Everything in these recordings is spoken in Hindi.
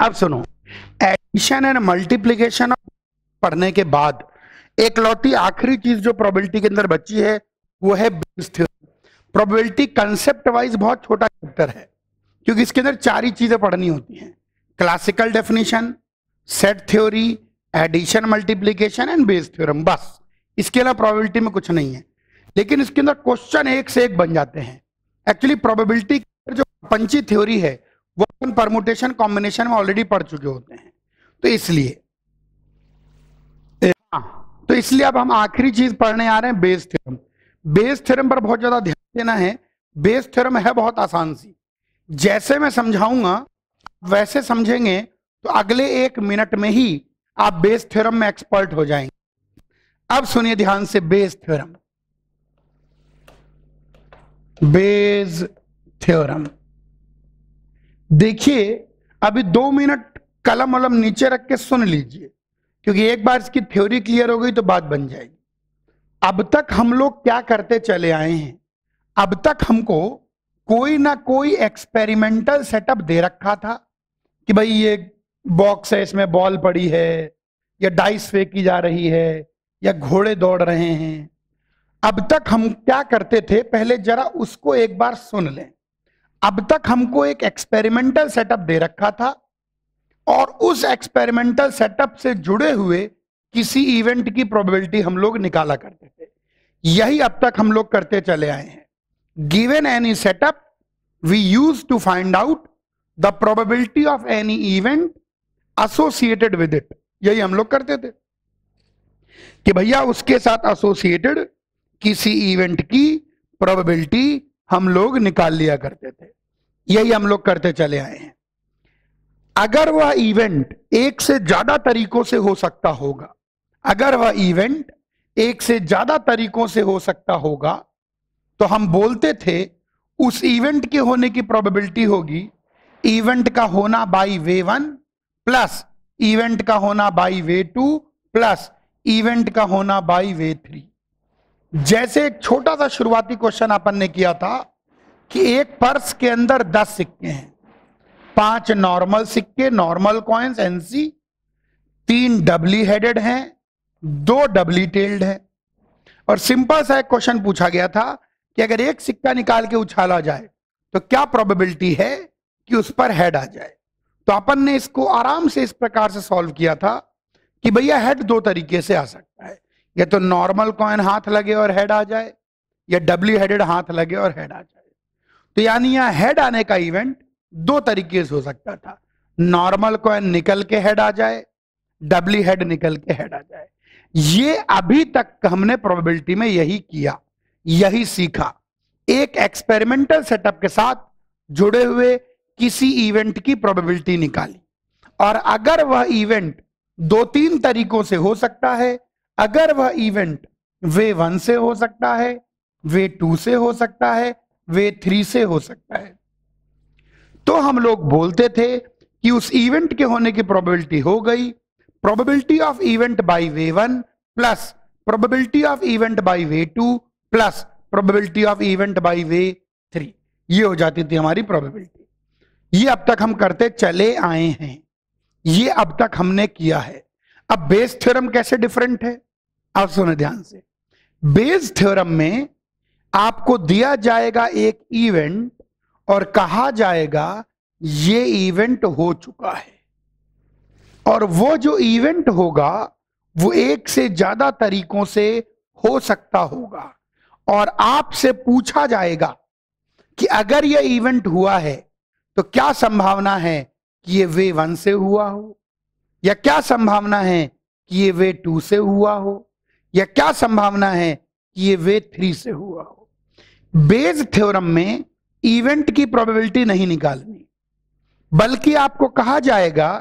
अब सुनो। एडिशन एंड मल्टीप्लीकेशन पढ़ने के बाद, एक लौती आखिरी चीज़ जो प्रोबेबिलिटी के अंदर बची है, वो है प्रोबेबिलिटी कंसेप्ट वाइज बहुत छोटा चैप्टर है, क्योंकि इसके अंदर चार ही चीज़ें पढ़नी होती हैं। Classical definition set theory addition multiplication and Bayes theorem बस। इसके अलावा प्रोबेबिलिटी में कुछ नहीं है। लेकिन इसके अंदर क्वेश्चन एक से एक बन जाते हैं। एक्चुअली प्रोबेबिलिटी जो पंची थ्योरी है वो अपन परमुटेशन कॉम्बिनेशन में ऑलरेडी पढ़ चुके होते हैं। तो इसलिए। हाँ तो इसलिए अब हम आखिरी चीज़ पढ़ने आ रहे हैं, बेस थ्योरम बेस थ्योरम पर बहुत ज़्यादा ध्यान देना है। बेस थ्योरम है बहुत आसान सी। जैसे मैं समझाऊँगा, वैसे समझेंगे तो अगले एक मिनट में ही आप बेस थ्योरम में एक्सपर्ट हो जाएँगे। अब सुनिए ध्यान से बेस थ्योरम बेस थ्योरम देखिए, अभी दो मिनट कलम वलम नीचे रख के सुन लीजिए, क्योंकि एक बार इसकी थ्योरी क्लियर हो गई तो बात बन जाएगी। अब तक हम लोग क्या करते चले आए हैं? अब तक हमको कोई ना कोई एक्सपेरिमेंटल सेटअप दे रखा था कि भाई ये बॉक्स है, इसमें बॉल पड़ी है, या डाइस फेंकी जा रही है, या घोड़े दौड़ रहे हैं। अब तक हम क्या करते थे? पहले जरा उसको एक बार सुन लें। अब तक हमको एक एक्सपेरिमेंटल सेटअप दे रखा था और उस एक्सपेरिमेंटल सेटअप से जुड़े हुए किसी इवेंट की प्रोबेबिलिटी हम लोग निकाला करते थे। यही अब तक हम लोग करते चले आए हैं। Given any setup we use to find out the probability of any event associated with it यही हम लोग करते थे कि भैया उसके साथ एसोसिएटेड किसी इवेंट की प्रोबेबिलिटी हम लोग निकाल लिया करते थे। यही हम लोग करते चले आए हैं। अगर वह इवेंट एक से ज़्यादा तरीकों से हो सकता होगा, अगर वह इवेंट एक से ज़्यादा तरीकों से हो सकता होगा तो हम बोलते थे, उस इवेंट के होने की प्रोबेबिलिटी होगी इवेंट का होना by way one plus event का होना by way two plus event का होना बाई वे थ्री जैसे एक छोटा सा शुरुआती क्वेश्चन अपन ने किया था कि एक पर्स के अंदर दस सिक्के हैं। पाँच नॉर्मल सिक्के, नॉर्मल कॉइन्स एनसी तीन डबली हेडेड हैं, दो डबली टेल्ड हैं। और सिंपल सा एक क्वेश्चन पूछा गया था कि अगर एक सिक्का निकाल के उछाला जाए तो क्या प्रोबेबिलिटी है कि उस पर हेड आ जाए? तो अपन ने इसको आराम से इस प्रकार से सॉल्व किया था कि भैया हेड दो तरीके से आ सकता है। या तो नॉर्मल कॉइन हाथ लगे और हेड आ जाए, या डब्ल्यू हेडेड हाथ लगे और हेड आ जाए। तो यानी यहाँ हेड आने का इवेंट दो तरीके से हो सकता था। नॉर्मल कॉइन निकल के हेड आ जाए डब्ल्यू हेड निकल के हेड आ जाए। ये अभी तक हमने प्रोबेबिलिटी में यही किया, यही सीखा। एक एक्सपेरिमेंटल सेटअप के साथ जुड़े हुए किसी इवेंट की प्रोबेबिलिटी निकाली। और अगर वह इवेंट दो तीन तरीकों से हो सकता है अगर वह इवेंट वे वन से हो सकता है वे टू से हो सकता है वे थ्री से हो सकता है। तो हम लोग बोलते थे कि उस इवेंट के होने की प्रोबेबिलिटी हो गई। Probability of event by way one plus probability of event by way two plus probability of event by way three ये हो जाती थी हमारी प्रोबेबिलिटी ये अब तक हम करते चले आए हैं। ये अब तक हमने किया है। अब बेस थ्योरम कैसे डिफरेंट है? आप सुने ध्यान से। बेस थ्योरम में आपको दिया जाएगा एक इवेंट और कहा जाएगा, ये इवेंट हो चुका है। और वो जो इवेंट होगा, वो एक से ज़्यादा तरीकों से हो सकता होगा। और आपसे पूछा जाएगा कि अगर ये इवेंट हुआ है तो क्या संभावना है कि ये वे वन से हुआ हो? या क्या संभावना है कि ये वे टू से हुआ हो? या क्या संभावना है कि ये वे थ्री से हुआ हो? बेज थ्योरम में इवेंट की प्रोबेबिलिटी नहीं निकालनी, बल्कि आपको कहा जाएगा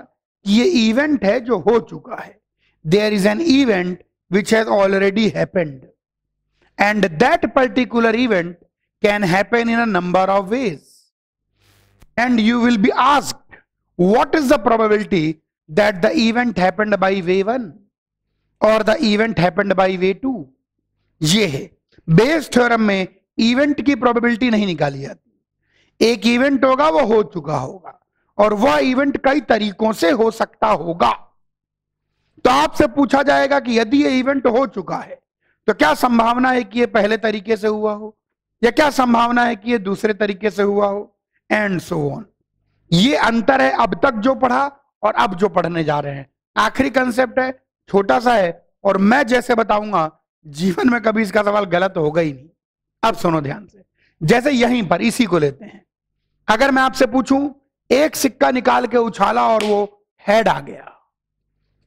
कि ये इवेंट है जो हो चुका है। There is an event which has already happened and that particular event can happen in a number of ways and you will be asked what is the probability that the event happened by way 1 or the event happened by way 2 ये है। बेस थ्योरम में इवेंट की प्रोबेबिलिटी नहीं निकाली जाती। एक इवेंट होगा, वो हो चुका होगा, और वह इवेंट कई तरीकों से हो सकता होगा। तो आपसे पूछा जाएगा कि यदि ये इवेंट हो चुका है तो क्या संभावना है कि ये पहले तरीके से हुआ हो? या क्या संभावना है कि ये दूसरे तरीके से हुआ हो? एंड सो ऑन ये अंतर है अब तक जो पढ़ा और अब जो पढ़ने जा रहे हैं। आखिरी कंसेप्ट है छोटा सा है और मैं जैसे बताऊँगा, जीवन में कभी इसका सवाल गलत होगा ही नहीं। अब सुनो ध्यान से। जैसे यहीं पर, इसी को लेते हैं। अगर मैं आपसे पूछूँ, एक सिक्का निकाल के उछाला और वो हेड आ गया।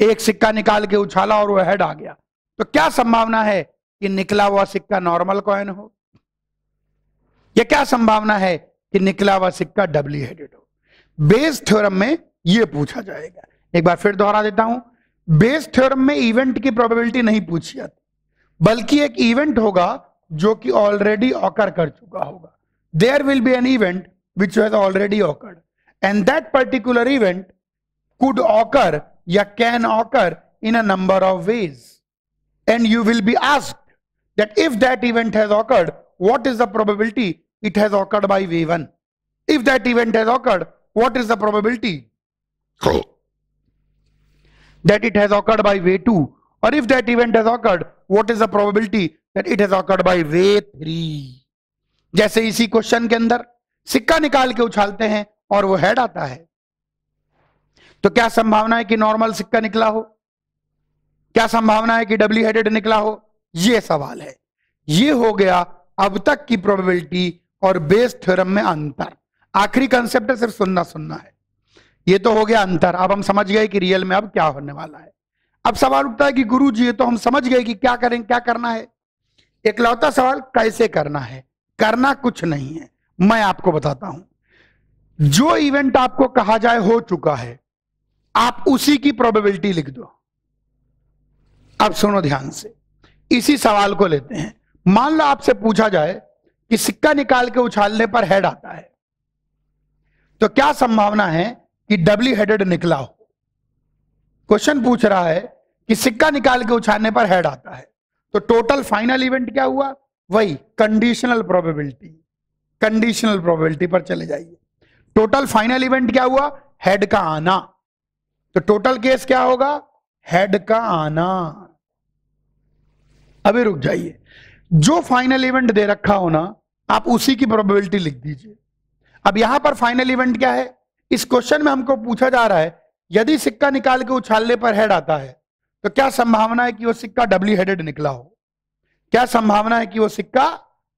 एक सिक्का निकाल के उछाला और वो हेड आ गया। तो क्या संभावना है कि निकला हुआ सिक्का नॉर्मल कॉइन हो? या क्या संभावना है कि निकला हुआ सिक्का डबली हेडेड हो? बेस थ्योरम में यह पूछा जाएगा। एक बार फिर दोहरा देता हूँ। बेस थ्योरम में इवेंट की प्रोबेबिलिटी नहीं पूछी जाती बल्कि एक इवेंट होगा जो कि ऑलरेडी ऑकर कर चुका होगा। There will be an event which has already occurred and that particular event could occur या can occur in a number of ways and you will be asked that if that event has occurred, what is the probability it has occurred by V1? If that event has occurred, what is the probability? That it has occurred by V2? Or if that event has occurred, what is the probability that it has occurred by V3? जैसे इसी क्वेश्चन के अंदर सिक्का निकाल के उछालते हैं और वो हेड आता है। तो क्या संभावना है कि नॉर्मल सिक्का निकला हो? क्या संभावना है कि डब्ल्यू हेडेड निकला हो? ये सवाल है। ये हो गया अब तक की प्रोबेबिलिटी और बेस थ्योरम में अंतर। आखिरी कंसेप्ट है सिर्फ़ सुनना सुनना है। ये तो हो गया अंतर। अब हम समझ गए कि रियल में अब क्या होने वाला है। अब सवाल उठता है कि गुरु जी ये तो हम समझ गए कि क्या करें, क्या करना है। एकलौता सवाल, कैसे करना है? करना कुछ नहीं है। मैं आपको बताता हूँ। जो इवेंट आपको कहा जाए, हो चुका है। आप उसी की प्रोबेबिलिटी लिख दो। अब सुनो ध्यान से। इसी सवाल को लेते हैं। मान लो आपसे पूछा जाए कि सिक्का निकाल के उछालने पर हेड आता है। तो क्या संभावना है? कि डब्ल्यू हेडेड निकला हो क्वेश्चन पूछ रहा है कि सिक्का निकाल के उछालने पर हेड आता है। तो टोटल फाइनल इवेंट क्या हुआ? वही, कंडीशनल प्रोबेबिलिटी। कंडीशनल प्रोबेबिलिटी पर चले जाइए। टोटल फाइनल इवेंट क्या हुआ? हेड का आना। तो टोटल केस क्या होगा? हेड का आना। अभी रुक जाइए। जो फाइनल इवेंट दे रखा हो ना, आप उसी की प्रोबेबिलिटी लिख दीजिए। अब यहाँ पर फाइनल इवेंट क्या है? इस क्वेश्चन में हमको पूछा जा रहा है, यदि सिक्का निकाल के उछालने पर हेड आता है तो क्या संभावना है कि वो सिक्का डब्ल्यू हेडेड निकला हो? क्या संभावना है कि वो सिक्का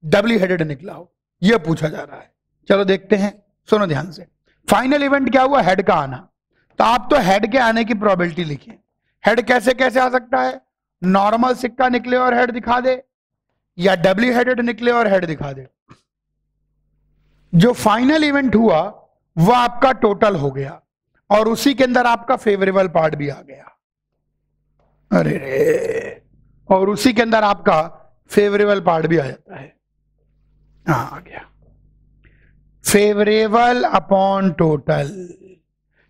डब्ल्यू हेडेड निकला हो? यह पूछा जा रहा है। चलो देखते हैं, सुनो ध्यान से। फाइनल इवेंट क्या हुआ? हेड का आना। तो आप तो हेड के आने की प्रोबेबिलिटी लिखिए हेड कैसे कैसे आ सकता है? नॉर्मल सिक्का निकले और हेड दिखा दे, या डब्ल्यू हेडेड निकले और हेड दिखा दे? जो फाइनल इवेंट हुआ वह आपका टोटल हो गया और उसी के अंदर आपका फेवरेबल पार्ट भी आ गया। अरे रे। और उसी के अंदर आपका फेवरेबल पार्ट भी आ जाता है। हाँ आ गया। फेवरेबल अपॉन टोटल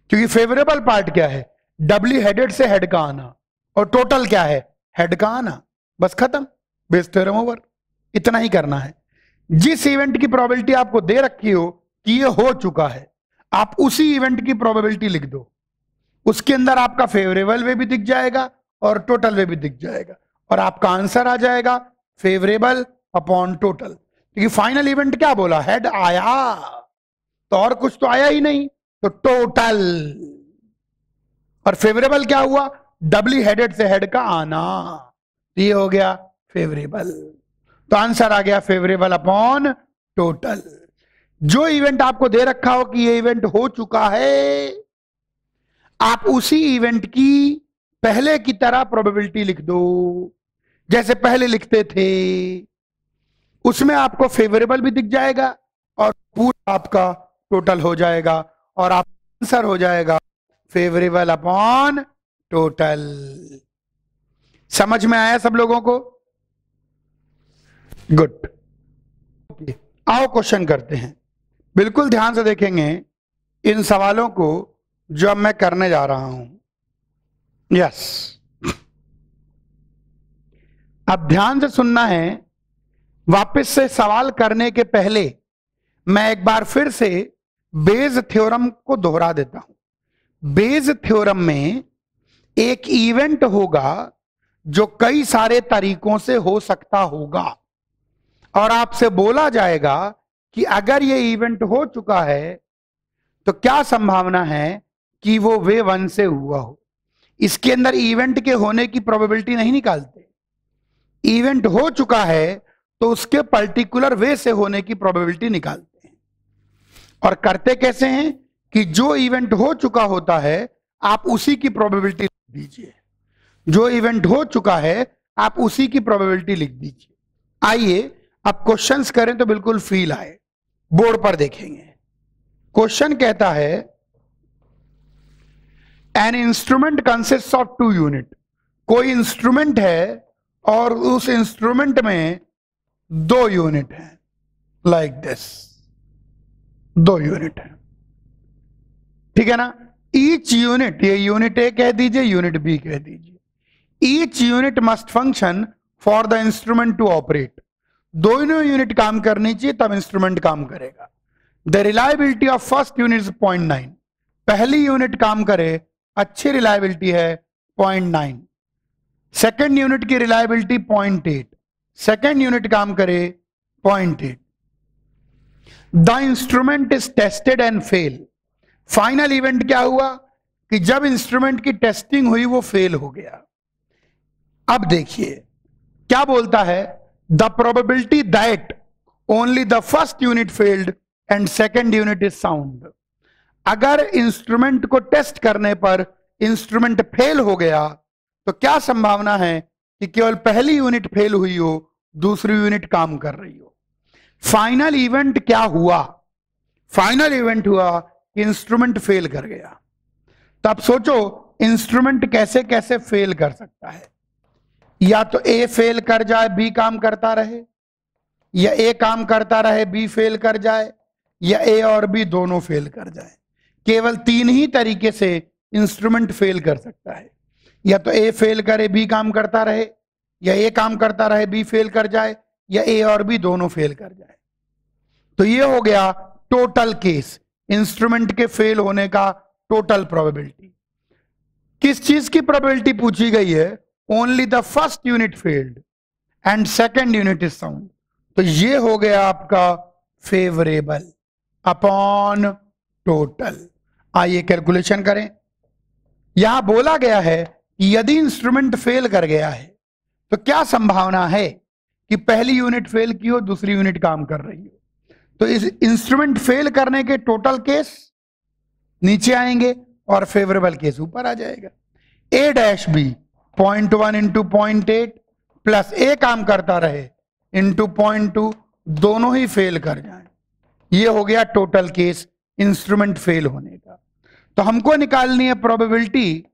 क्योंकि फेवरेबल पार्ट क्या है? डब्ल्यू हेडेड से हेड का आना। और टोटल क्या है? हेड का आना। बस खत्म। बेस थ्योरम ओवर इतना ही करना है। जिस इवेंट की प्रोबेबिलिटी आपको दे रखी हो कि ये हो चुका है आप उसी इवेंट की प्रोबेबिलिटी लिख दो। उसके अंदर आपका फेवरेबल वे भी दिख जाएगा और टोटल वे भी दिख जाएगा। और आपका आंसर आ जाएगा फेवरेबल अपॉन टोटल क्योंकि फाइनल इवेंट क्या बोला? हेड आया। तो और कुछ तो आया ही नहीं तो टोटल और फेवरेबल क्या हुआ? डब्ल्यू हेडेड से हेड का आना। ये हो गया फेवरेबल तो आंसर आ गया फेवरेबल अपॉन टोटल जो इवेंट आपको दे रखा हो कि ये इवेंट हो चुका है, आप उसी इवेंट की पहले की तरह प्रोबेबिलिटी लिख दो। जैसे पहले लिखते थे, उसमें आपको फेवरेबल भी दिख जाएगा और पूरा आपका टोटल हो जाएगा और आप आंसर हो जाएगा फेवरेबल अपॉन टोटल समझ में आया सब लोगों को? गुड आओ क्वेश्चन करते हैं। बिल्कुल ध्यान से देखेंगे इन सवालों को जो अब मैं करने जा रहा हूँ। यस अब ध्यान से सुनना है, वापस से सवाल करने के पहले मैं एक बार फिर से बेज थ्योरम को दोहरा देता हूँ। बेज थ्योरम में एक इवेंट होगा जो कई सारे तरीकों से हो सकता होगा। और आपसे बोला जाएगा कि अगर ये इवेंट हो चुका है तो क्या संभावना है कि वो वे वन से हुआ हो? इसके अंदर इवेंट के होने की प्रोबेबिलिटी नहीं निकालते। इवेंट हो चुका है तो उसके पर्टिकुलर वे से होने की प्रोबेबिलिटी निकालते हैं। और करते कैसे हैं कि जो इवेंट हो चुका होता है, आप उसी की प्रोबेबिलिटी दीजिए। जो इवेंट हो चुका है, आप उसी की प्रोबेबिलिटी लिख दीजिए। आइए, अब क्वेश्चंस करें तो बिल्कुल फील आए। बोर्ड पर देखेंगे। क्वेश्चन कहता है an instrument consist of two unit कोई इंस्ट्रूमेंट है और उस इंस्ट्रूमेंट में दो यूनिट है। लाइक like दिस दो यूनिट है। ठीक है ना? ईच यूनिट ये यूनिट ए कह दीजिए यूनिट बी कह दीजिए। Each unit must function for the instrument to operate दोनों यूनिट काम करनी चाहिए, तब इंस्ट्रूमेंट काम करेगा। The reliability of first unit point nine पहली यूनिट काम करे, अच्छी रिलायबिलिटी है पॉइंट नाइन सेकेंड यूनिट की reliability point eight second unit काम करे point eight the instrument is tested and fail final event क्या हुआ? कि जब इंस्ट्रूमेंट की टेस्टिंग हुई, वो फेल हो गया। अब देखिए, क्या बोलता है? The probability that only the first unit failed and second unit is sound अगर इंस्ट्रूमेंट को टेस्ट करने पर इंस्ट्रूमेंट फेल हो गया तो क्या संभावना है कि केवल पहली यूनिट फेल हुई हो, दूसरी यूनिट काम कर रही हो? फाइनल इवेंट क्या हुआ? फाइनल इवेंट हुआ कि इंस्ट्रूमेंट फेल कर गया। तो आप सोचो इंस्ट्रूमेंट कैसे कैसे फेल कर सकता है? या तो ए फेल कर जाए बी काम करता रहे, या ए काम करता रहे बी फेल कर जाए, या ए और बी दोनों फेल कर जाए। केवल तीन ही तरीके से इंस्ट्रूमेंट फेल कर सकता है। या तो ए फेल करे बी काम करता रहे, या ए काम करता रहे बी फेल कर जाए, या ए और बी दोनों फेल कर जाए। तो ये हो गया टोटल केस इंस्ट्रूमेंट के फेल होने का टोटल प्रोबेबिलिटी किस चीज़ की प्रोबेबिलिटी पूछी गई है? Only the first unit failed and second unit is sound तो ये हो गया आपका फेवरेबल अपॉन टोटल आइए कैलकुलेशन करें। यहाँ बोला गया है कि यदि इंस्ट्रूमेंट फेल कर गया है तो क्या संभावना है कि पहली यूनिट फेल की हो, दूसरी यूनिट काम कर रही हो? तो इस इंस्ट्रूमेंट फेल करने के टोटल केस नीचे आएँगे और फेवरेबल केस ऊपर आ जाएगा। A dash B point one into point eight plus A काम करता रहे इंटू पॉइंट टू दोनों ही फेल कर जाए। ये हो गया टोटल केस इंस्ट्रूमेंट फेल होने का। तो हमको निकालनी है probability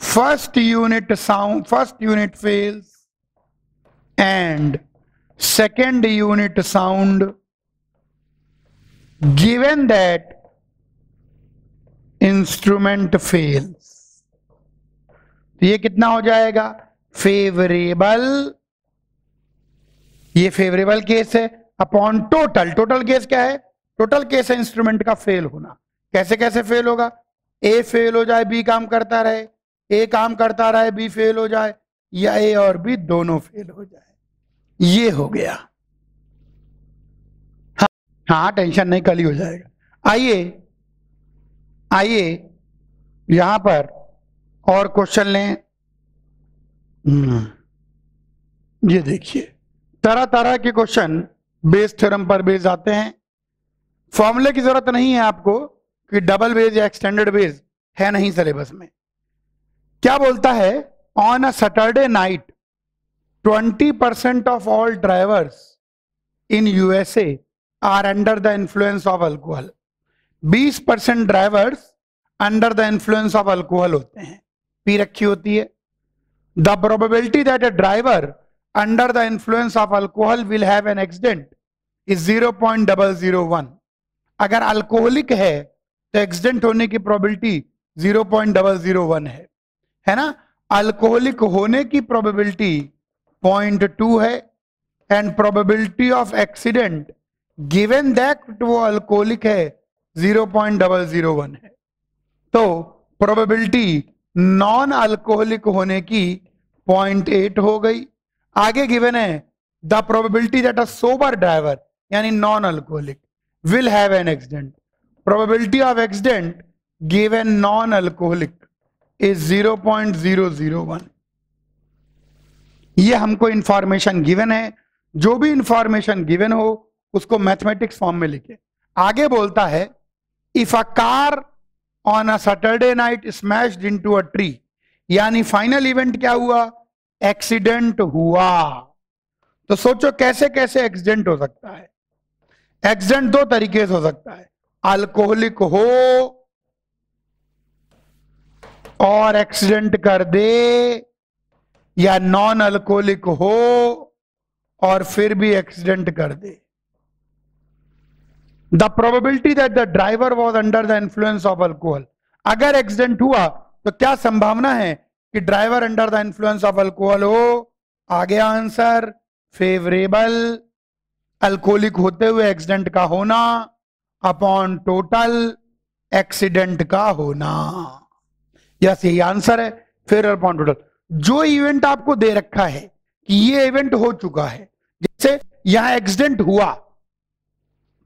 first unit sound first unit fails and second unit sound given that instrument fails तो ये कितना हो जाएगा? फेवरेबल ये फेवरेबल केस है अपॉन टोटल टोटल केस क्या है? टोटल केस है इंस्ट्रूमेंट का फेल होना। कैसे कैसे फेल होगा? ए फेल हो जाए बी काम करता रहे। ए काम करता रहे बी फेल हो जाए। या ए और बी दोनों फेल हो जाए। ये हो गया। हाँ हाँ टेंशन नहीं, कल ही हो जाएगा। आइए आइए, यहाँ पर और क्वेश्चन लें। हम्म, ये देखिए। तरह तरह के क्वेश्चन बेस थ्योरम पर बेस आते हैं। फॉर्मूले की ज़रूरत नहीं है आपको कि डबल बेस या एक्सटेंडेड बेस है नहीं सिलेबस में। क्या बोलता है? On a Saturday night 20 percent of all drivers in USA are under the influence of alcohol 20 percent drivers under the influence of alcohol होते हैं। पी रखी होती है। The probability that a driver under the influence of alcohol will have an accident is zero point double zero one अगर अल्कोहलिक है तो एक्सीडेंट होने की probability zero point double zero one है। है ना? अल्कोहलिक होने की प्रोबेबिलिटी पॉइंट टू है। And probability of accident given that वो अल्कोहलिक है zero point double zero one है। तो प्रोबेबिलिटी नॉन अल्कोहलिक होने की पॉइंट एट हो गई। आगे गिवन है the probability that a sober driver यानी non alcoholic will have an accident probability of accident given non alcoholic is zero point zero zero one ये हमको इंफॉर्मेशन गिवन है। जो भी इंफॉर्मेशन गिवन हो, उसको मैथमेटिक्स फॉर्म में लिखे। आगे बोलता है if a car on a Saturday night smashed into a tree यानी फाइनल इवेंट क्या हुआ? एक्सीडेंट हुआ। तो सोचो कैसे कैसे एक्सीडेंट हो सकता है? एक्सीडेंट दो तरीके से हो सकता है। अल्कोहलिक हो और एक्सीडेंट कर दे, या नॉन अल्कोहलिक हो और फिर भी एक्सीडेंट कर दे। The probability that the driver was under the influence of alcohol अगर एक्सीडेंट हुआ तो क्या संभावना है कि driver under the influence of alcohol हो? आगे आंसर फेवरेबल अल्कोहलिक होते हुए एक्सीडेंट का होना अपॉन टोटल एक्सीडेंट का होना। यस, यही आंसर है, फिर अपॉन टोटल जो इवेंट आपको दे रखा है कि ये इवेंट हो चुका है, जैसे यहाँ एक्सीडेंट हुआ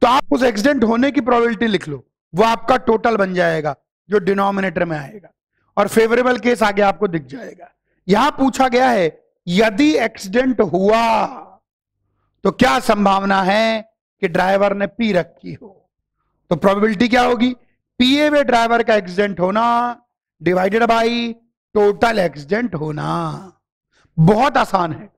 तो आप उस एक्सीडेंट होने की प्रोबेबिलिटी लिख लो। वो आपका टोटल बन जाएगा, जो डिनोमिनेटर में आएगा। और फेवरेबल केस आगे आपको दिख जाएगा। यहाँ पूछा गया है, यदि एक्सीडेंट हुआ तो क्या संभावना है कि ड्राइवर ने पी रखी हो? तो प्रोबेबिलिटी क्या होगी? पीए हुए ड्राइवर का एक्सीडेंट होना डिवाइडेड बाई टोटल एक्सीडेंट होना। बहुत आसान है।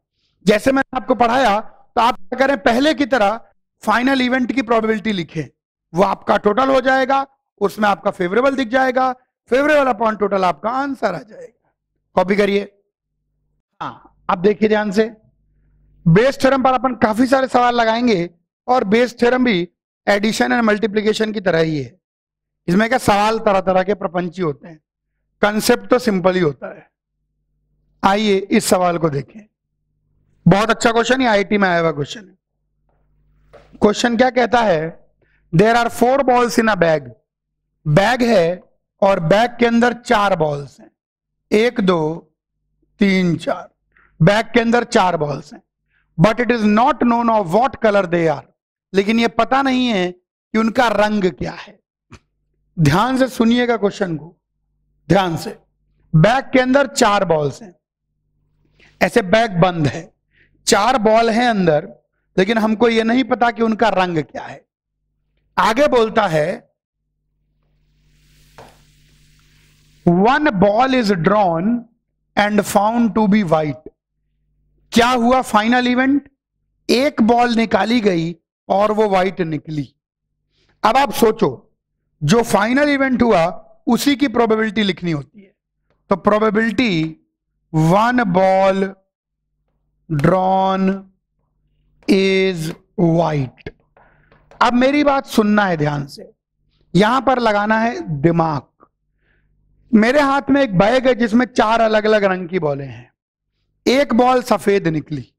जैसे मैंने आपको पढ़ाया तो आप क्या करें, पहले की तरह फाइनल इवेंट की प्रोबेबिलिटी लिखें। वो आपका टोटल हो जाएगा, उसमें आपका फेवरेबल दिख जाएगा फेवरेबल अपॉन टोटल आपका आंसर आ जाएगा। कॉपी करिए। हाँ आप देखिए ध्यान से। बेस थ्योरम पर अपन काफ़ी सारे सवाल लगाएँगे और बेस थ्योरम भी एडिशन एंड मल्टीप्लीकेशन की तरह ही है। इसमें क्या सवाल तरह तरह के प्रपंची होते हैं। कंसेप्ट तो सिंपल ही होता है। आइए इस सवाल को देखें। बहुत अच्छा क्वेश्चन है आईटी में आया हुआ क्वेश्चन है। क्वेश्चन क्या कहता है? There are four balls in a bag bag है और बैग के अंदर चार बॉल्स हैं। एक, दो, तीन, चार। बैग के अंदर चार बॉल्स हैं। But it is not known of what colour they are लेकिन ये पता नहीं है कि उनका रंग क्या है। ध्यान से सुनिएगा क्वेश्चन को। ध्यान से। बैग के अंदर चार बॉल्स हैं। ऐसे बैग बंद है। चार बॉल हैं अंदर। लेकिन हमको यह नहीं पता कि उनका रंग क्या है। आगे बोलता है one ball is drawn and found to be white क्या हुआ फाइनल इवेंट एक बॉल निकाली गई और वो वाइट निकली। अब आप सोचो, जो फाइनल इवेंट हुआ, उसी की प्रोबेबिलिटी लिखनी होती है। तो probability one ball drawn is white अब मेरी बात सुनना है ध्यान से। यहाँ पर लगाना है दिमाग। मेरे हाथ में एक बैग है जिसमें चार अलग अलग रंग की बॉलें हैं। एक बॉल सफ़ेद निकली।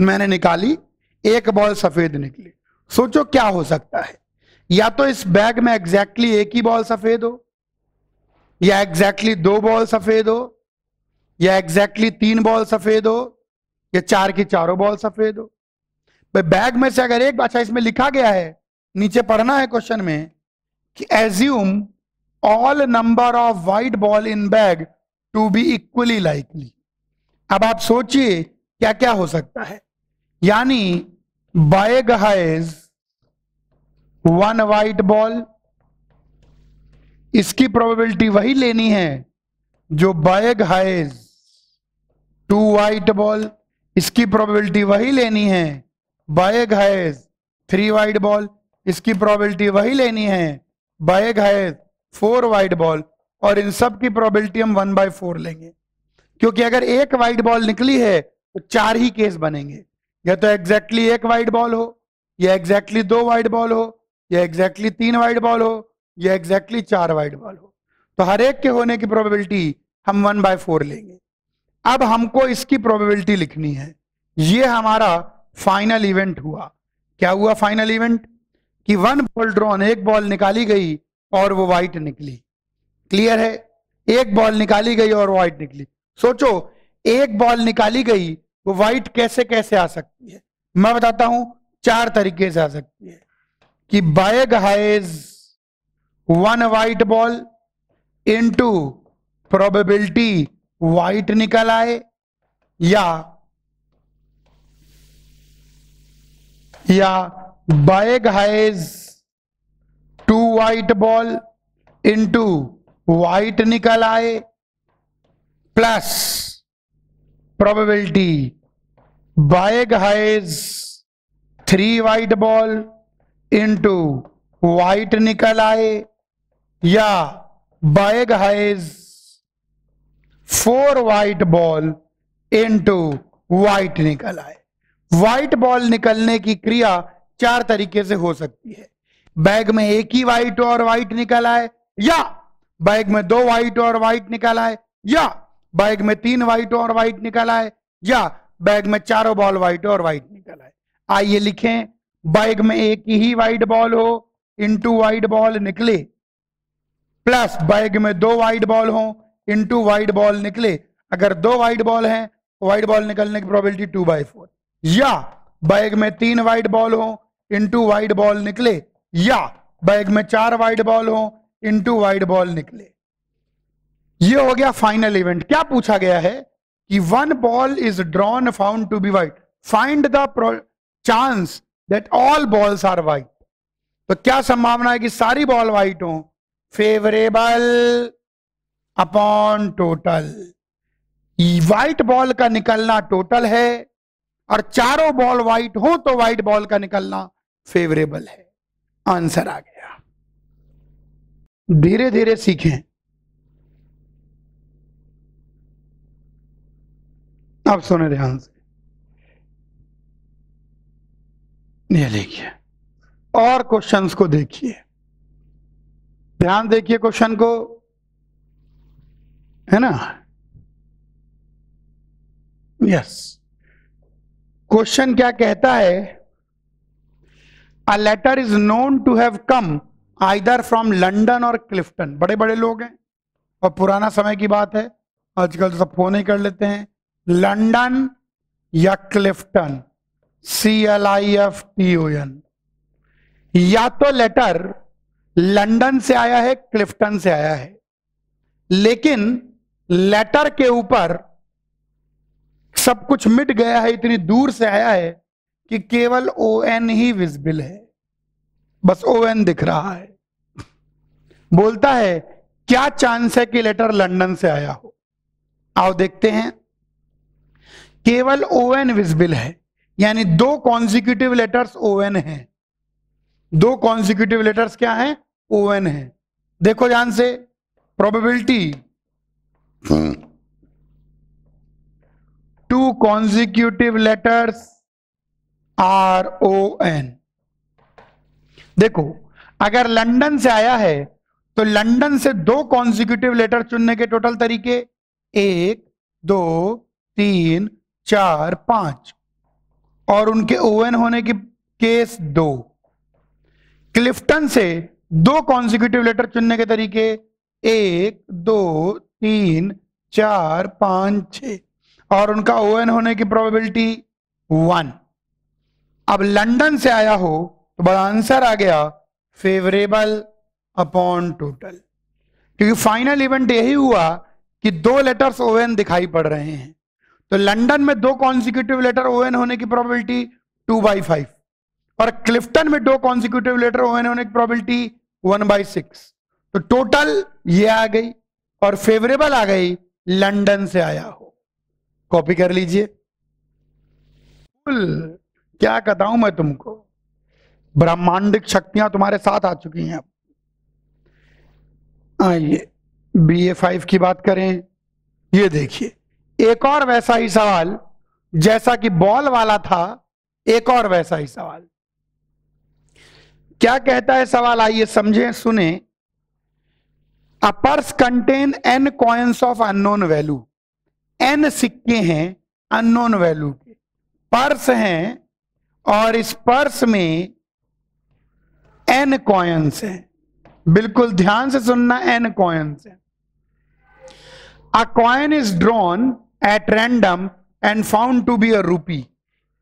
मैंने निकाली, एक बॉल सफ़ेद निकली। सोचो क्या हो सकता है। या तो इस बैग में एग्जैक्टली एक ही बॉल सफ़ेद हो, या एग्जैक्टली दो बॉल सफ़ेद हो, या एग्जैक्टली तीन बॉल सफ़ेद हो, या चार की चारों बॉल सफ़ेद हो। बैग में से अगर एक अच्छा इसमें लिखा गया है, नीचे पढ़ना है क्वेश्चन में, कि assume all number of white ball in bag to be equally likely अब आप सोचिए क्या क्या हो सकता है? यानी bag has one white ball इसकी प्रोबेबिलिटी वही लेनी है, जो bag has two white ball इसकी प्रोबेबिलिटी वही लेनी है bag has three white ball इसकी प्रोबेबिलिटी वही लेनी है। Bag has four white ball और इन सब की प्रोबेबिलिटी हम वन बाय फोर लेंगे। क्योंकि अगर एक वाइट बॉल निकली है तो चार ही केस बनेंगे। या तो एग्जैक्टली एक वाइट बॉल हो, या एग्जैक्टली दो वाइड बॉल हो, या एग्जैक्टली तीन वाइड बॉल हो, या एग्जैक्टली चार वाइड बॉल हो। तो हर एक के होने की प्रोबेबिलिटी हम वन बाय फोर लेंगे। अब हमको इसकी प्रोबेबिलिटी लिखनी है। ये हमारा फाइनल इवेंट हुआ। क्या हुआ फाइनल इवेंट? कि वन बॉल ड्रॉन एक बॉल निकाली गई और वो व्हाइट निकली। क्लियर है? एक बॉल निकाली गई और व्हाइट निकली। सोचो, एक बॉल निकाली गई, वो व्हाइट कैसे कैसे आ सकती है? मैं बताता हूँ, चार तरीके से आ सकती है। कि bag has one white ball into probability white निकल आए या या bag has two white ball into white निकल आए, plus probability bag has three white ball into white निकल आए, या bag has four white ball into white निकल आए। व्हाइट बॉल निकलने की क्रिया चार तरीके से हो सकती है। बैग में एक ही व्हाइट और व्हाइट निकल आए या बैग में दो व्हाइट और व्हाइट निकल आए या बैग में तीन व्हाइट और व्हाइट निकल आए या बैग में चारों बॉल व्हाइट और व्हाइट निकल आए आइए लिखें, बैग में एक ही व्हाइट बॉल हो इनटू व्हाइट बॉल निकले प्लस बैग में दो व्हाइट बॉल हो इनटू व्हाइट बॉल निकले। अगर दो व्हाइट बॉल हैं व्हाइट बॉल निकलने की प्रोबेबिलिटी टू बाई फोर या बैग में तीन व्हाइट बॉल हो इंटू व्हाइट बॉल निकले, या बैग में चार व्हाइट बॉल हो इंटू व्हाइट बॉल निकले। ये हो गया फाइनल इवेंट क्या पूछा गया है कि one ball is drawn found to be white find the chance that all balls are white तो क्या संभावना है कि सारी बॉल व्हाइट हो? Favourable upon total white ball का निकलना टोटल है और चारों बॉल व्हाइट हो तो व्हाइट बॉल का निकलना फेवरेबल है। आंसर आ गया। धीरे धीरे सीखें। अब सुने ध्यान से। ये देखिए। और क्वेश्चंस को देखिए। ध्यान देखिए क्वेश्चन को। है ना? यस क्वेश्चन क्या कहता है? A letter is known to have come either from London और क्लिफ्टन बड़े बड़े लोग हैं और पुराना समय की बात है। आजकल तो सब फ़ोन ही कर लेते हैं। लंडन या Clifton C L I F T O N या तो लेटर लंदन से आया है क्लिफ्टन से आया है। लेकिन लेटर के ऊपर सब कुछ मिट गया है, इतनी दूर से आया है कि केवल ओ एन ही विजिबल है। बस ओ एन दिख रहा है। बोलता है, क्या चांस है कि लेटर लंदन से आया हो? आओ देखते हैं। केवल ओ एन विजिबल है, यानी दो कॉन्जिक्यूटिव लेटर्स ओ एन है। दो कॉन्जिक्यूटिव लेटर्स क्या है? ओ एन है। देखो ध्यान से probability two consecutive letters are O N देखो, अगर लंदन से आया है तो लंदन से दो कॉन्जिक्यूटिव लेटर चुनने के टोटल तरीके, एक, दो, तीन, चार, पाँच। और उनके ओवन होने की केस दो। क्लिफ्टन से दो कॉन्जिक्यूटिव लेटर चुनने के तरीके, एक, दो, तीन, चार, पाँच छ और उनका ओवन होने की प्रोबेबिलिटी वन अब लंदन से आया हो तो बड़ा आंसर आ गया फेवरेबल अपॉन टोटल क्योंकि फाइनल इवेंट यही हुआ कि दो लेटर्स ओवन दिखाई पड़ रहे हैं। तो लंदन में दो कॉन्सिक्यूटिव लेटर ओएन होने की प्रोबेबिलिटी टू बाई फाइव और क्लिफ्टन में दो कॉन्सिक्यूटिव लेटर ओएन होने की प्रोबेबिलिटी वन बाई सिक्स तो टोटल ये आ गई और फेवरेबल आ गई, लंदन से आया हो। कॉपी कर लीजिए। क्या कहता हूँ मैं तुमको? ब्रह्मांडिक शक्तियाँ तुम्हारे साथ आ चुकी हैं अब। आइए बी ए फाइव की बात करें। ये देखिए, एक और वैसा ही सवाल, जैसा कि बॉल वाला था, एक और वैसा ही सवाल। क्या कहता है सवाल? आइए समझें, सुने। A purse contain N coins of unknown value N सिक्के हैं अननोन वैल्यू के। पर्स हैं और इस पर्स में एन कॉयन्स हैं। बिल्कुल ध्यान से सुनना, एन कॉयन्स हैं। A coin is drawn at random and found to be a rupee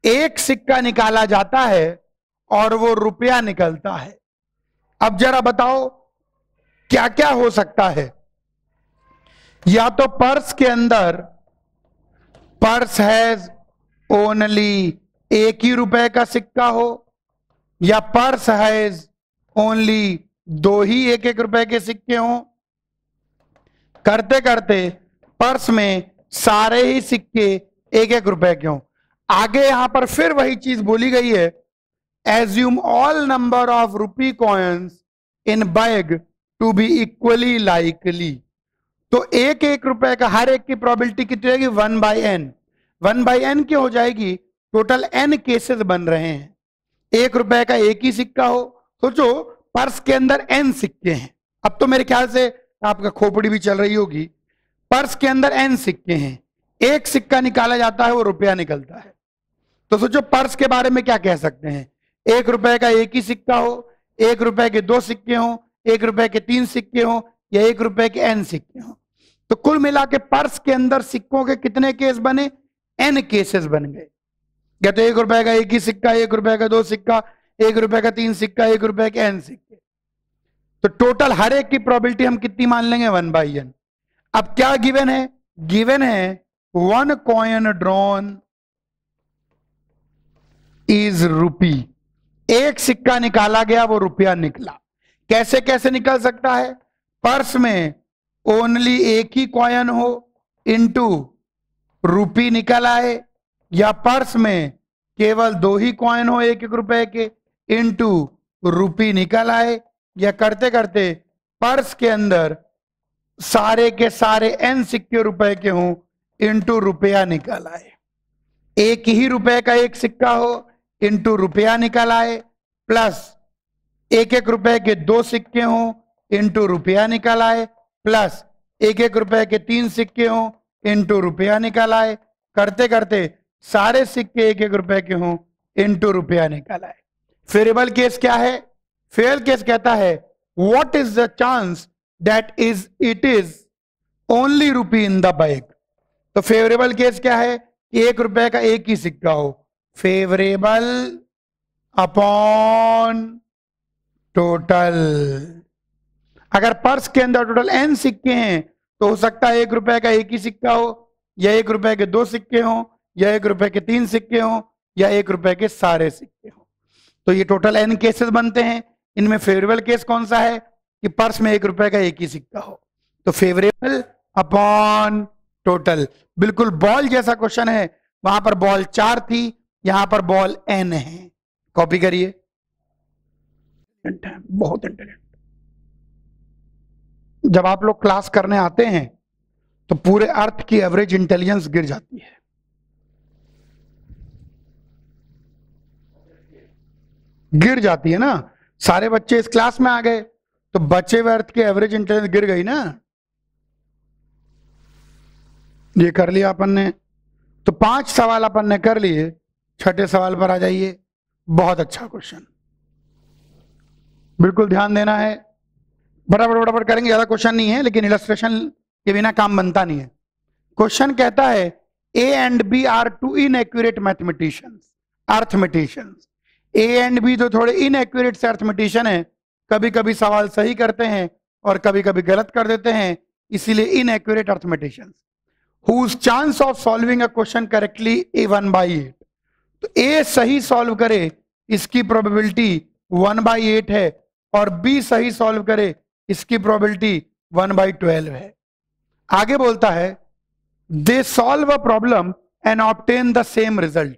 एक सिक्का निकाला जाता है और वो रुपया निकलता है। अब जरा बताओ क्या क्या हो सकता है? या तो पर्स के अंदर पर्स हैज़ ओनली एक ही रुपए का सिक्का हो, या पर्स हैज़ ओनली दो ही एक एक रुपए के सिक्के हो? करते करते पर्स में सारे ही सिक्के एक एक रुपए के हो। आगे यहाँ पर फिर वही चीज़ बोली गई है assume all number of rupee coins in bag to be equally likely तो एक एक रुपए का, हर एक की प्रोबेबिलिटी कितनी रहेगी one by N one by N की हो जाएगी? टोटल एन केसेस बन रहे हैं। एक रुपए का एक ही सिक्का हो। सोचो, पर्स के अंदर एन सिक्के हैं। अब तो मेरे ख्याल से आपका खोपड़ी भी चल रही होगी। पर्स के अंदर एन सिक्के हैं। एक सिक्का निकाला जाता है, वो रुपया निकलता है। तो सोचो, पर्स के बारे में क्या कह सकते हैं? एक रुपए का एक ही सिक्का हो, एक रुपए के दो सिक्के हो, एक रुपए के तीन सिक्के हो या एक रुपए के एन सिक्के हो। तो कुल मिला के पर्स के अंदर सिक्कों के कितने केस बने? एन केसेस बन गए। या तो एक रुपए का एक ही सिक्का, एक रुपए का दो सिक्का, एक रुपए का तीन सिक्का, एक रुपए के एन सिक्के। तो टोटल हर एक की प्रोबेबिलिटी हम कितनी मान लेंगे? वन बाई एन अब क्या गिवन है? गिवन है वन कॉइन ड्रॉन इज़ रूपी एक सिक्का निकाला गया, वो रुपया निकला। कैसे कैसे निकल सकता है? पर्स में ओनली एक ही कॉइन हो इनटू रूपी निकल आए, या पर्स में केवल दो ही कॉइन हो एक एक रुपए के इनटू रूपी निकल आए, या करते करते पर्स के अंदर सारे के सारे एन सिक्के रुपए के हों इंटू रुपया निकल आए। एक ही रुपए का एक सिक्का हो इंटू रुपया निकल आए प्लस एक एक रुपए के दो सिक्के हों इंटू रुपया निकल आए, प्लस एक एक रुपए के तीन सिक्के हों इंटू रुपया निकल आए। करते करते सारे सिक्के एक एक रुपए के हों इंटू रुपया निकल आए। फेरेबल केस क्या है? फेल केस कहता है what is the chance that is it is only rupee in the bag तो फेवरेबल केस क्या है? एक रुपए का एक ही सिक्का हो। Favourable upon total. अगर पर्स के अंदर टोटल एन सिक्के हैं तो हो सकता है एक रुपए का एक ही सिक्का हो, या एक रुपए के दो सिक्के हो, या एक रुपए के तीन सिक्के हो, या एक रुपए के सारे सिक्के हो। तो ये टोटल एन केसेस बनते हैं। इनमें फेवरेबल केस कौन सा है? कि पर्स में एक रुपए का एक ही सिक्का हो। तो फेवरेबल अपॉन टोटल बिल्कुल बॉल जैसा क्वेश्चन है। वहाँ पर बॉल चार थी, यहाँ पर बॉल एन है। कॉपी करिए। बहुत इंटेलिजेंट जब आप लोग क्लास करने आते हैं तो पूरे अर्थ की एवरेज इंटेलिजेंस गिर जाती है। गिर जाती है ना? सारे बच्चे इस क्लास में आ गए तो बचे हुए अर्थ की एवरेज इंटेलिजेंस गिर गई ना? ये कर लिया अपन ने। तो पाँच सवाल अपन ने कर लिए, छठे सवाल पर आ जाइए। बहुत अच्छा क्वेश्चन बिल्कुल ध्यान देना है। बराबर बराबर करेंगे, ज़्यादा क्वेश्चन नहीं है, लेकिन इलस्ट्रेशन के बिना काम बनता नहीं है। क्वेश्चन कहता है A and B are two inaccurate mathematicians arithmeticians A and B जो थोड़े इन एक्यूरेट से अर्थमेटिशियन है कभी कभी सवाल सही करते हैं और कभी कभी गलत कर देते हैं, इसीलिए inaccurate arithmeticians whose chance of solving a question correctly A one by eight तो ए सही सॉल्व करे, इसकी प्रोबेबिलिटी वन बाई एट है, और बी सही सॉल्व करे इसकी प्रोबेबिलिटी वन बाई ट्वेल्व है। आगे बोलता है they solve a problem and obtain the same result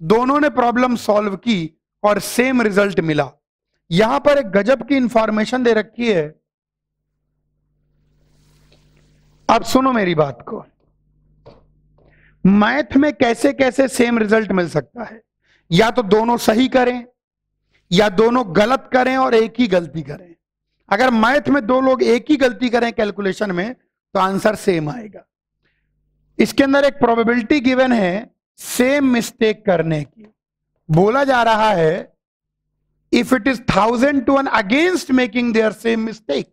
दोनों ने प्रॉब्लम सॉल्व की और सेम रिज़ल्ट मिला। यहाँ पर एक गजब की इंफॉर्मेशन दे रखी है। अब सुनो मेरी बात को। मैथ में कैसे कैसे सेम रिज़ल्ट मिल सकता है? या तो दोनों सही करें, या दोनों गलत करें और एक ही गलती करें। अगर मैथ में दो लोग एक ही गलती करें कैलकुलेशन में तो आंसर सेम आएगा। इसके अंदर एक प्रोबेबिलिटी गिवन है सेम मिस्टेक करने की। बोला जा रहा है if it is thousand to one against making their same mistake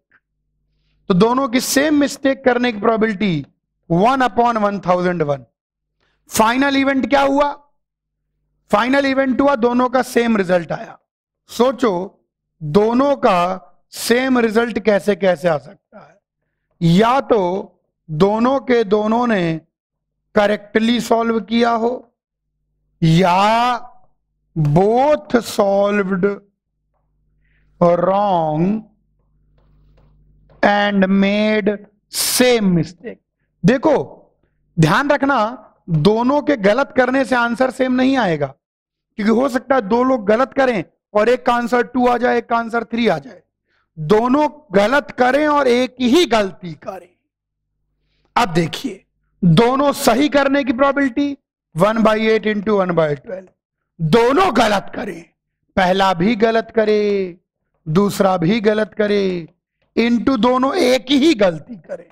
तो दोनों की सेम मिस्टेक करने की probability one upon one thousand one final event क्या हुआ? फाइनल इवेंट हुआ, दोनों का सेम रिज़ल्ट आया। सोचो, दोनों का सेम रिज़ल्ट कैसे कैसे आ सकता है? या तो दोनों के दोनों ने करेक्टली सॉल्व किया हो, या both solved wrong and made same mistake देखो, ध्यान रखना, दोनों के गलत करने से आंसर सेम नहीं आएगा, क्योंकि हो सकता है दो लोग गलत करें और एक का आंसर टू आ जाए, एक का आंसर थ्री आ जाए। दोनों गलत करें और एक ही गलती करें। अब देखिए, दोनों सही करने की probability one by eight into one by twelve दोनों गलत करें, पहला भी गलत करे, दूसरा भी गलत करे इंटू दोनों एक ही गलती करें।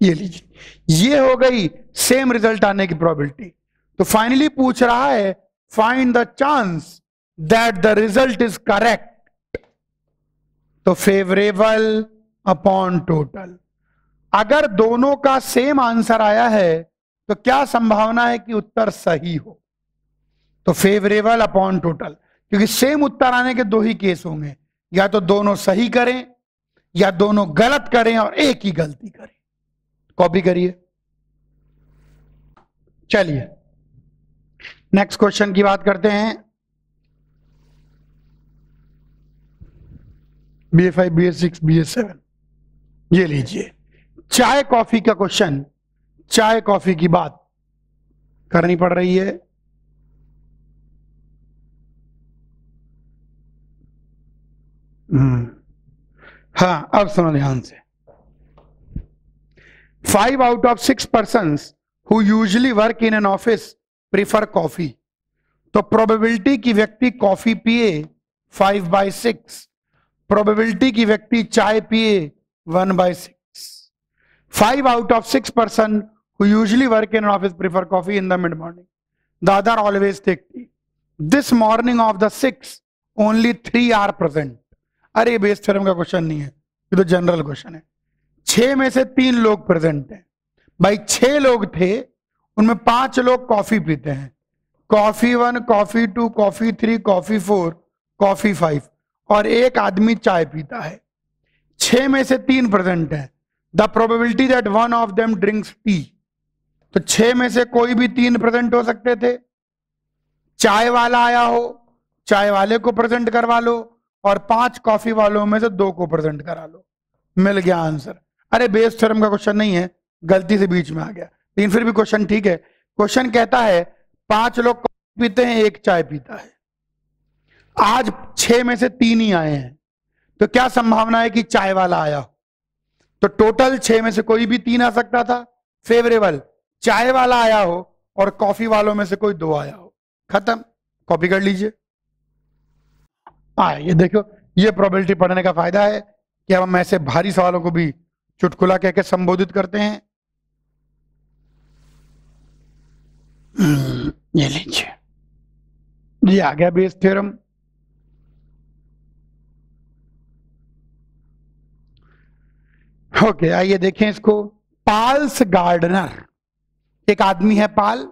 ये लीजिए, ये हो गई सेम रिज़ल्ट आने की प्रोबेबिलिटी तो फाइनली पूछ रहा है find the chance that the result is correct तो फेवरेबल अपॉन टोटल अगर दोनों का सेम आंसर आया है तो क्या संभावना है कि उत्तर सही हो? तो फेवरेबल अपॉन टोटल क्योंकि सेम उत्तर आने के दो ही केस होंगे। या तो दोनों सही करें, या दोनों गलत करें और एक ही गलती करें। कॉपी करिए। चलिए। नेक्स्ट क्वेश्चन की बात करते हैं। B A five B S six B S seven ये लीजिए। चाय कॉफ़ी का क्वेश्चन चाय कॉफ़ी की बात करनी पड़ रही है। हम्म। हाँ अब सुनो ध्यान से। Five out of six person who usually work in an office prefer coffee तो प्रोबेबिलिटी की व्यक्ति कॉफ़ी पिए फाइव बाय सिक्स प्रोबेबिलिटी की व्यक्ति चाय पिए one by six five out of six person who usually work in office prefer coffee in the mid morning the other always take tea this morning of the six only three are present अरे बेस थ्योरम का क्वेश्चन नहीं है। ये तो जनरल क्वेश्चन है। छह में से तीन लोग प्रेजेंट हैं। भाई, छह लोग थे, उनमें पाँच लोग कॉफ़ी पीते हैं। Coffee one coffee two coffee three coffee four coffee five और एक आदमी चाय पीता है। छह में से तीन प्रेजेंट है। The probability that one of them drinks tea तो छह में से कोई भी तीन प्रेजेंट हो सकते थे। चाय वाला आया हो, चाय वाले को प्रेजेंट करवा लो और पाँच कॉफ़ी वालों में से दो को प्रेजेंट करा लो। मिल गया आंसर अरे बेस थ्योरम का क्वेश्चन नहीं है, गलती से बीच में आ गया। लेकिन फिर भी क्वेश्चन ठीक है। क्वेश्चन कहता है, पाँच लोग पीते हैं, एक चाय पीता है। आज छह में से तीन ही आए हैं। तो क्या संभावना है कि चाय वाला आया हो? तो टोटल छह में से कोई भी तीन आ सकता था। फेवरेबल चाय वाला आया हो और कॉफ़ी वालों में से कोई दो आया हो। खत्म। कॉपी कर लीजिए। हाँ ये देखो ये प्रोबेबिलिटी पढ़ने का फ़ायदा है कि हम ऐसे भारी सवालों को भी चुटकुला कहकर संबोधित करते हैं। हम्म, ये लीजिए। ये आ गया बेस थ्योरम ओके, आइए देखें इसको पाल्स गार्डनर एक आदमी है पाल,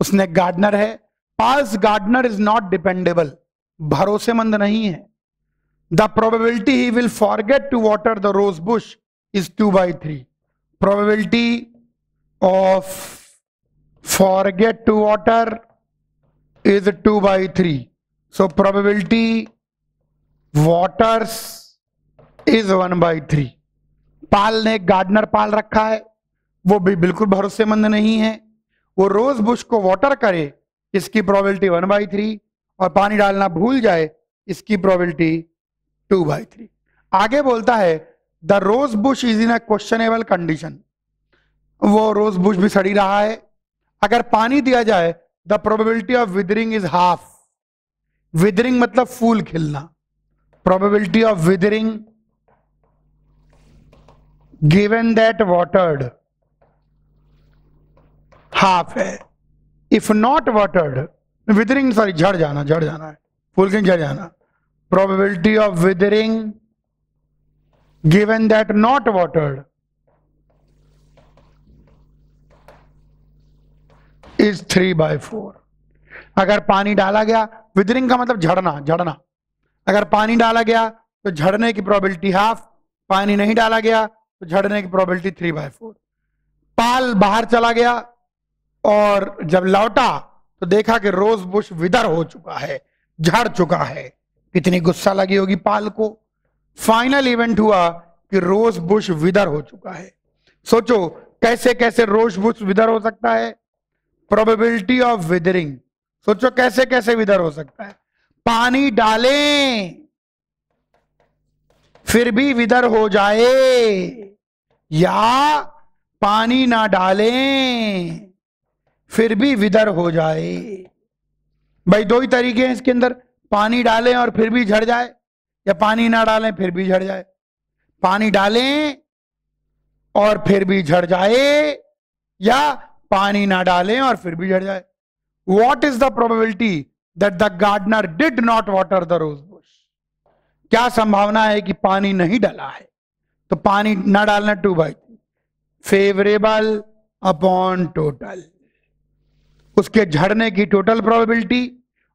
उसने गार्डनर है Paul's gardener is not dependable, भरोसेमंद नहीं है the probability he will forget to water the rose bush is 2 by 3. Probability of forget to water is 2 by 3. So probability waters is 1 by 3. Paul ने गार्डनर पाल रखा है, वो भी बिल्कुल भरोसेमंद नहीं है। वो रोज बुश को वाटर करे, इसकी प्रोबेबिलिटी वन बाई थ्री और पानी डालना भूल जाए, इसकी प्रोबेबिलिटी टू बाई थ्री आगे बोलता है the rose bush is in a questionable condition वो रोज बुश भी सड़ी रहा है। अगर पानी दिया जाए the probability of withering is half withering मतलब फूल खिलना। Probability of withering given that watered half है. If not watered withering sorry झड़ जाना झड़ जाना है. फूल के नीचे जाना. Probability of withering given that not watered is three by four अगर पानी डाला गया विदरिंग का मतलब झड़ना झड़ना. अगर पानी डाला गया तो झड़ने की प्रोबेबिलिटी हाफ़ पानी नहीं डाला गया तो झड़ने की probability three by four Paul बाहर चला गया और जब लौटा तो देखा कि रोज बुश विदर हो चुका है, झड़ चुका है। कितनी गुस्सा लगी होगी पाल को। फाइनल इवेंट हुआ कि रोज बुश विदर हो चुका है। सोचो, कैसे कैसे रोज बुश विदर हो सकता है? प्रोबेबिलिटी ऑफ़ विदरिंग सोचो, कैसे कैसे विदर हो सकता है? पानी डालें, फिर भी विदर हो जाए। या पानी ना डालें, फिर भी विदर हो जाए। भाई, दो ही तरीके हैं इसके अंदर। पानी डालें और फिर भी झड़ जाए, या पानी ना डालें, फिर भी झड़ जाए। पानी डालें और फिर भी झड़ जाए, या पानी ना डालें और फिर भी झड़ जाए। What is the probability that the gardener did not water the rose bush क्या संभावना है कि पानी नहीं डाला है? तो पानी ना डालना two by three favourable upon total उसके झड़ने की टोटल प्रोबेबिलिटी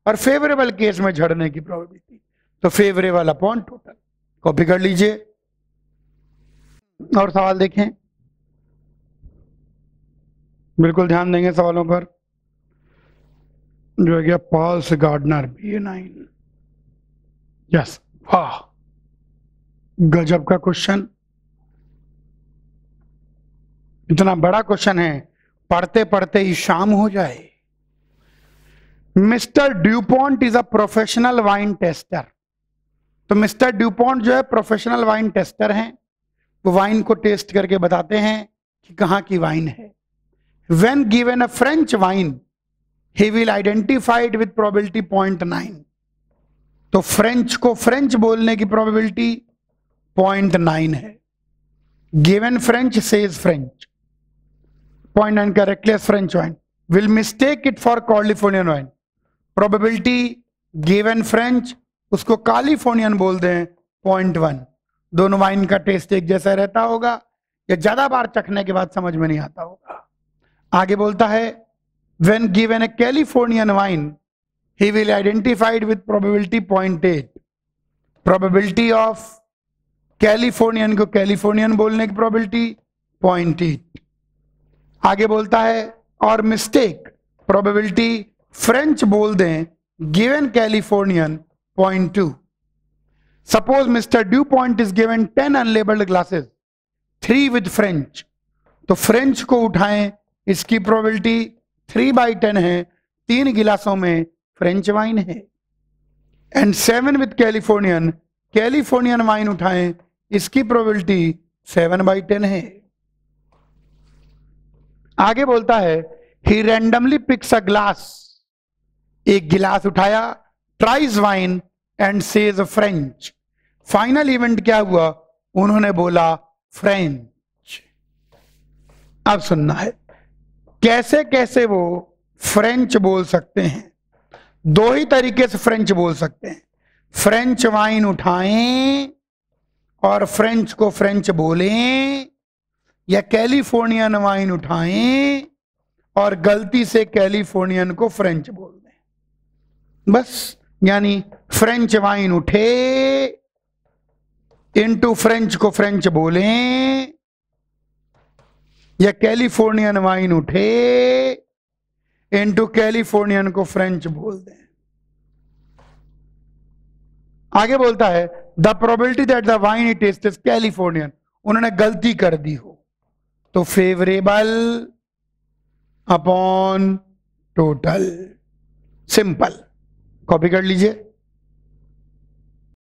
और फेवरेबल केस में झड़ने की प्रोबेबिलिटी तो फेवरेबल अपॉन टोटल कॉपी कर लीजिए। और सवाल देखें। बिल्कुल ध्यान देंगे सवालों पर। जो है गया Paul's gardener B A nine yes वाह। गजब का क्वेश्चन इतना बड़ा क्वेश्चन है, पढ़ते पढ़ते ही शाम हो जाए। Mr Dupont is a professional wine taster. तो मिस्टर ड्यूपॉन्ट जो है, प्रोफेशनल वाइन टेस्टर हैं। वो वाइन को टेस्ट करके बताते हैं कि कहाँ की वाइन है। When given a French wine he will identified with probability point nine तो फ्रेंच को फ्रेंच बोलने की प्रोबेबिलिटी पॉइंट नाइन है। Given French says French point nine correctly French wine will mistake it for Californian wine probability given French उसको कैलिफोर्नियन बोल दें पॉइंट वन दोनों वाइन का टेस्ट एक जैसा रहता होगा या ज़्यादा बार चखने के बाद समझ में नहीं आता होगा। आगे बोलता है when given a Californian wine, he will identified with probability 0.8. Probability of Californian को कैलिफोर्नियन बोलने की पॉइंट एट आगे बोलता है, और मिस्टेक प्रोबेबिलिटी फ्रेंच बोल दें given Californian point two suppose Mr Dupont is given ten unlabelled glasses three with French तो फ्रेंच को उठाएँ, इसकी प्रोबेबिलिटी थ्री बाई टेन है, तीन गिलासों में फ्रेंच वाइन है. And seven with Californian Californian wine उठाएँ, इसकी प्रोबेबिलिटी सेवन बाई टेन है. आगे बोलता है he randomly picks a glass एक गिलास उठाया tries wine and says French final event क्या हुआ? उन्होंने बोला फ्रेंच अब सुनना है, कैसे कैसे वो फ्रेंच बोल सकते हैं? दो ही तरीके से फ्रेंच बोल सकते हैं। फ्रेंच वाइन उठाएँ और फ्रेंच को फ्रेंच बोलें। या कैलिफोर्नियन वाइन उठाएँ और गलती से कैलिफोर्नियन को फ्रेंच बोल दें। बस, यानी फ्रेंच वाइन उठे, इनटू फ्रेंच को फ्रेंच बोलें, या कैलिफोर्नियन वाइन उठे, इनटू कैलिफोर्नियन को फ्रेंच बोल दें। आगे बोलता है, the probability that the wine it taste is Californian. उन्होंने गलती कर दी हो। तो favourable upon total simple copy कर लीजिए।